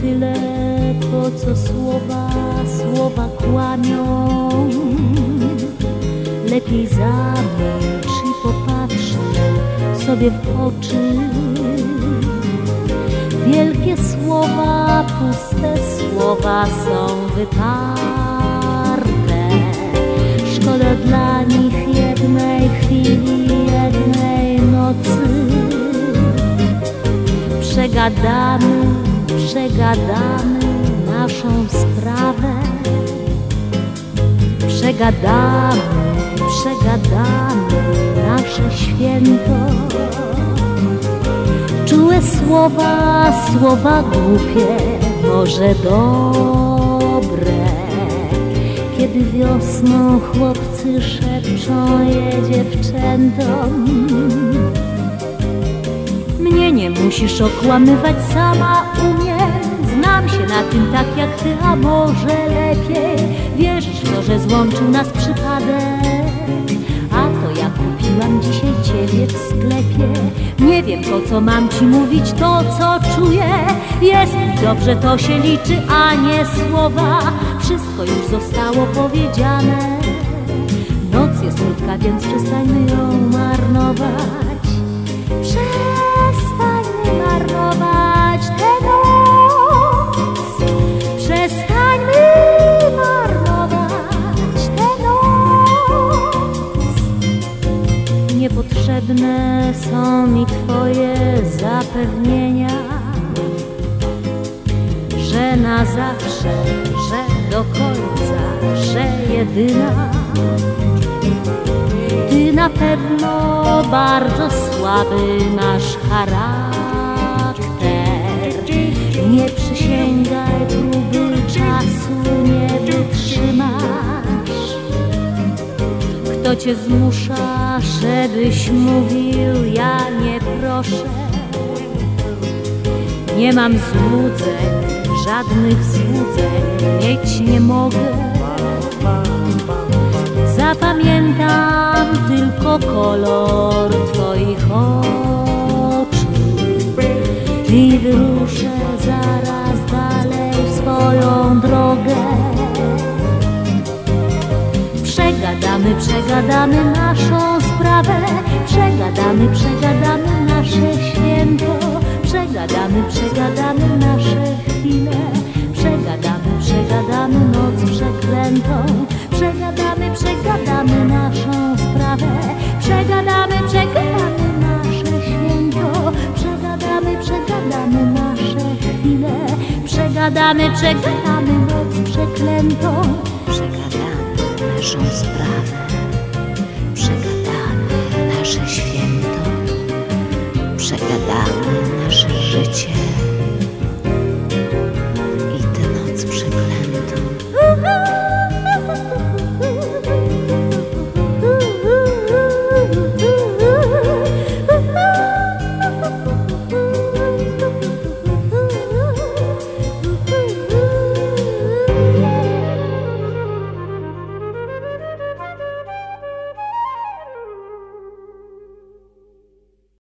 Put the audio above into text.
tyle, po co słowa, słowa kłamią. Lepiej zamilcz i popatrz sobie w oczy. Wielkie słowa, puste słowa są wyparte. Szkoda dla nich jednej chwili, jednej nocy. Przegadamy, przegadamy naszą sprawę. Przegadamy, przegadamy nasze święto. Czułe słowa, słowa głupie, może dobre. Kiedy wiosną chłopcy szepczą je dziewczętom. Mnie nie musisz okłamywać, sama na tym tak jak ty, a może lepiej? Wierzysz w to, że złączył nas przypadek. A to ja kupiłam dzisiaj ciebie w sklepie. Nie wiem po co mam ci mówić to, co czuję. Jest dobrze, to się liczy, a nie słowa. Wszystko już zostało powiedziane. Noc jest krótka, więc przestańmy ją Niepotrzebne są mi twoje zapewnienia Że na zawsze, że do końca, że jedyna ty na pewno bardzo słaby masz charakter. Kto cię zmusza, żebyś mówił, ja nie proszę. Nie mam złudzeń, żadnych złudzeń mieć nie mogę. Zapamiętam tylko kolor Twoich oczu i wyruszę zaraz Przegadamy, przegadamy naszą sprawę, przegadamy, przegadamy nasze święto, przegadamy, przegadamy nasze chwile, przegadamy, przegadamy noc przeklętą. Przegadamy, przegadamy naszą sprawę. Przegadamy, przegadamy nasze święto. Przegadamy, przegadamy nasze chwile. Przegadamy, przegadamy noc przeklętą Przegadamy naszą sprawę, przegadamy nasze święto, przegadamy